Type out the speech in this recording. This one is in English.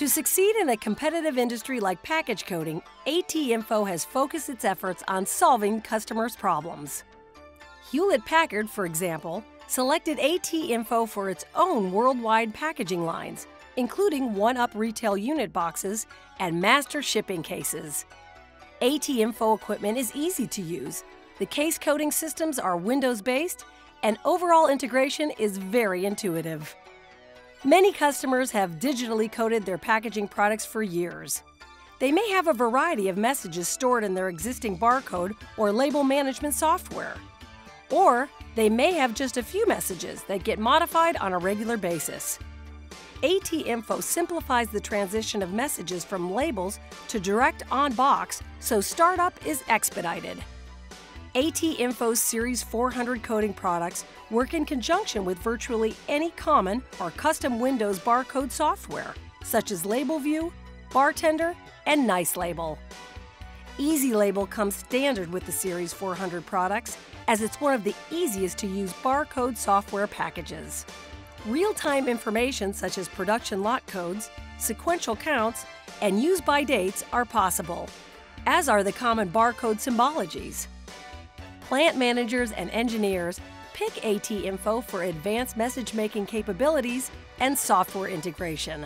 To succeed in a competitive industry like package coding, AT Info has focused its efforts on solving customers' problems. Hewlett Packard, for example, selected AT Info for its own worldwide packaging lines, including one-up retail unit boxes and master shipping cases. AT Info equipment is easy to use. The case coding systems are Windows-based, and overall integration is very intuitive. Many customers have digitally coded their packaging products for years. They may have a variety of messages stored in their existing barcode or label management software. Or they may have just a few messages that get modified on a regular basis. AT Info simplifies the transition of messages from labels to direct on box so startup is expedited. AT Info's Series 400 coding products work in conjunction with virtually any common or custom Windows barcode software, such as LabelView, Bartender, and Nice Label. Easy Label comes standard with the Series 400 products, as it's one of the easiest to use barcode software packages. Real-time information such as production lot codes, sequential counts, and use by dates are possible, as are the common barcode symbologies plant managers and engineers pick AT Info for advanced message making capabilities and software integration.